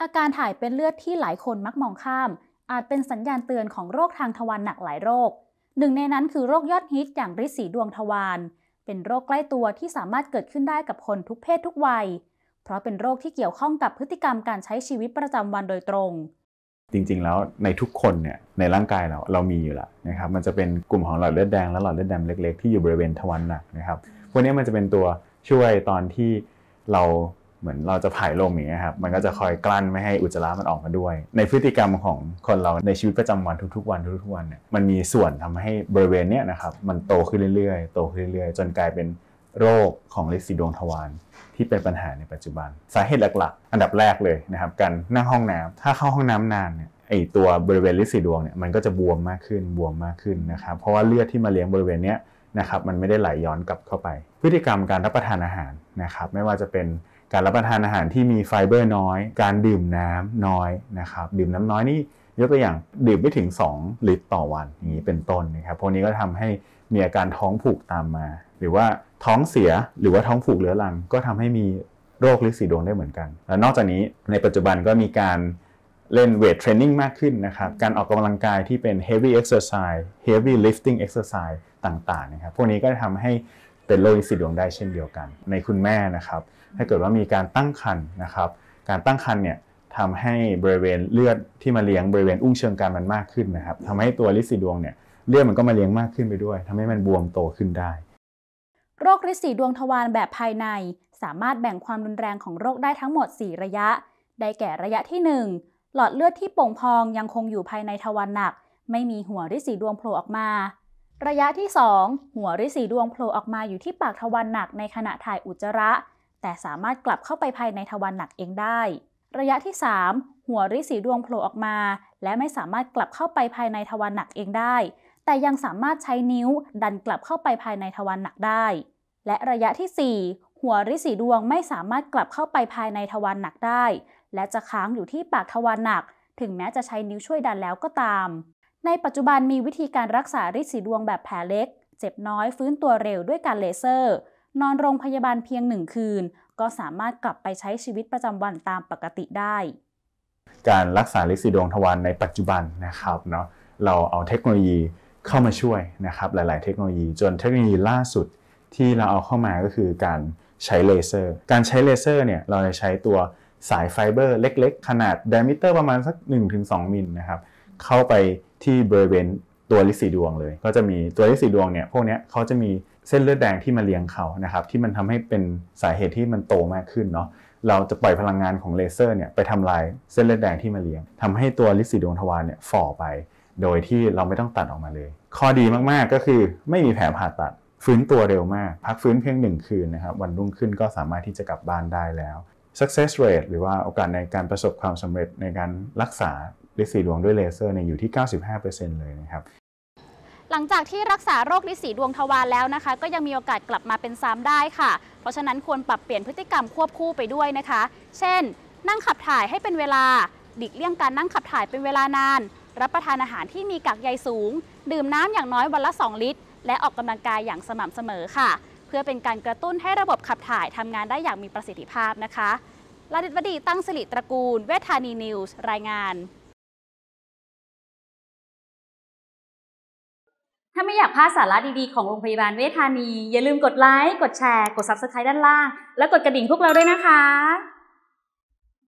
อาการถ่ายเป็นเลือดที่หลายคนมักมองข้าม อาจเป็นสัญญาณเตือนของโรคทางทวารหนักหลายโรค หนึ่งในนั้นคือโรคยอดฮิตอย่างริดสีดวงทวาร เป็นโรคใกล้ตัวที่สามารถเกิดขึ้นได้กับคนทุกเพศทุกวัย เพราะเป็นโรคที่เกี่ยวข้องกับพฤติกรรมการใช้ชีวิตประจำวันโดยตรง จริงๆ แล้วในทุกคนเนี่ยในร่างกายเราเรามีอยู่แล้วนะครับ มันจะเป็นกลุ่มของหลอดเลือดแดงและหลอดเลือดดำเล็ก ๆ ที่อยู่บริเวณทวารหนักนะครับ พวกนี้มันจะเป็นตัว ช่วยตอนที่เราเหมือนเราจะผายลมอย่างเงี้ยครับมันก็จะคอยกลั้นไม่ให้อุจจาระมันออกมาด้วย ในพฤติกรรมของคนเราในชีวิตประจำวันทุกๆวันทุกๆวันเนี่ยมันมีส่วนทำให้บริเวณเนี้ยนะครับมันโตขึ้นเรื่อยๆ โตขึ้นเรื่อยๆ จนกลายเป็นโรคของลิสีดวงทวารที่เป็นปัญหาในปัจจุบัน สาเหตุหลักๆ อันดับแรกเลยนะครับการนั่งห้องน้ำถ้าเข้าห้องน้ำนานเนี่ยไอตัวบริเวณลิสีดวงเนี่ยมันก็จะบวมมากขึ้นบวมมากขึ้นนะครับเพราะว่าเลือดที่มาเลี้ยงบริเวณเนี้ย นะครับมันไม่ได้ไหลย้อนกลับเข้าไป พฤติกรรมการรับประทานอาหารนะครับไม่ว่าจะเป็นการรับประทานอาหารที่มีไฟเบอร์น้อย การดื่มน้ำน้อยนะครับดื่มน้ำน้อยนี่ยกตัวอย่างดื่มไม่ถึง 2 ลิตรต่อวันอย่างนี้เป็นต้นนะครับพวกนี้ก็ทำให้มีอาการท้องผูกตามมา หรือว่าท้องเสียหรือว่าท้องผูกเรื้อรัง ก็ทำให้มีโรคริดสีดวงได้เหมือนกัน และนอกจากนี้ในปัจจุบันก็มีการ เล่น weight training มากขึ้นนะครับการออกกำลังกายที่เป็น heavy exercise heavy lifting exercise ต่างๆนะครับพวกนี้ก็ทำให้เป็นโรคลิสีดวงได้เช่นเดียวกัน ในคุณแม่นะครับถ้าเกิดว่ามีการตั้งครรภ์นะครับการตั้งครรภ์เนี่ยทำให้บริเวณเลือดที่มาเลี้ยงบริเวณอุ้งเชิงกรานมันมากขึ้นนะครับทำให้ตัวลิสีดวงเนี่ยเลือดมันก็มาเลี้ยงมากขึ้นไปด้วยทำให้มันบวมโตขึ้นได้ โรคริดสีดวงทวารแบบภายใน สามารถแบ่งความรุนแรงของโรคได้ทั้งหมด 4 ระยะ ได้แก่ระยะที่ 1 หลอดเลือดที่โป่งพองยังคงอยู่ภายในทวารหนัก ไม่มีหัวริดสีดวงโผล่ออกมา ระยะที่ 2 หัวริดสีดวงโผล่ออกมาอยู่ที่ปากทวารหนักในขณะถ่ายอุจจาระ แต่สามารถกลับเข้าไปภายในทวารหนักเองได้ ระยะที่ 3 หัวริดสีดวงโผล่ออกมา และไม่สามารถกลับเข้าไปภายในทวารหนักเองได้ แต่ยังสามารถใช้นิ้วดันกลับเข้าไปภายในทวารหนักได้ และระยะที่ 4 หัวริดสีดวงไม่สามารถกลับเข้าไปภายในทวารหนักได้ และจะค้างอยู่ที่ปากทวารหนัก ถึงแม้จะใช้นิ้วช่วยดันแล้วก็ตาม ในปัจจุบันมีวิธีการรักษาริดสีดวงแบบแผลเล็ก เจ็บน้อยฟื้นตัวเร็วด้วยการเลเซอร์ นอนโรงพยาบาลเพียงหนึ่งคืน ก็สามารถกลับไปใช้ชีวิตประจำวันตามปกติได้ การรักษาลิสีดวงทวารในปัจจุบันนะครับเนาะเราเอาเทคโนโลยีเข้ามาช่วยนะครับหลาย ๆ เทคโนโลยีจนเทคโนโลยีล่าสุดที่เราเอาเข้ามาก็คือการใช้เลเซอร์ การใช้เลเซอร์เนี่ยเราจะใช้ตัว สายไฟเบอร์เล็กๆ ขนาด diameter ประมาณสัก 1-2 มิลนะครับเข้าไปที่บริเวณตัวริดสีดวงเลย ก็จะมีตัวริดสีดวงเนี่ยพวกนี้เขาจะมีเส้นเลือดแดงที่มาเลี้ยงเขานะครับที่มันทำให้เป็นสาเหตุที่มันโตมากขึ้นเนาะเราจะปล่อยพลังงานของเลเซอร์เนี่ยไปทำลายเส้นเลือดแดงที่มาเลี้ยงทำให้ตัวริดสีดวงทวารเนี่ยฝ่อไป โดยที่เราไม่ต้องตัดออกมาเลย ข้อดีมากๆก็คือไม่มีแผลผ่าตัดฟื้นตัวเร็วมาก พักฟื้นเพียงหนึ่งคืนนะครับวันรุ่งขึ้นก็สามารถที่จะกลับบ้านได้แล้ว success rate หรือว่าโอกาสในการประสบความสำเร็จในการรักษาลิสีดวงด้วยเลเซอร์เนี่ยอยู่ที่ 95%เลยนะครับหลังจากที่รักษาโรคลิสีดวงทวารแล้วนะคะ ก็ยังมีโอกาสกลับมาเป็นซ้ำได้ค่ะ เพราะฉะนั้นควรปรับเปลี่ยนพฤติกรรมควบคู่ไปด้วยนะคะ เช่น นั่งขับถ่ายให้เป็นเวลาดิกเลี่ยงการนั่งขับถ่ายเป็นเวลานาน รับประทานอาหารที่มีกากใยสูง ดื่มน้ำอย่างน้อยวันละ 2 ลิตร และออกกำลังกายอย่างสม่ำเสมอค่ะ เพื่อเป็นการกระตุ้นให้ระบบขับถ่ายทำงานได้อย่างมีประสิทธิภาพนะคะลาดิตวดีตั้งสิริตระกูล เวทานีนิวส์ รายงาน ถ้าไม่อยากพลาดสาระดีๆ ของโรงพยาบาลเวทานี อย่าลืมกดไลค์ กดแชร์ กด Subscribe ด้านล่าง และกดกระดิ่งพวกเราด้วยนะคะ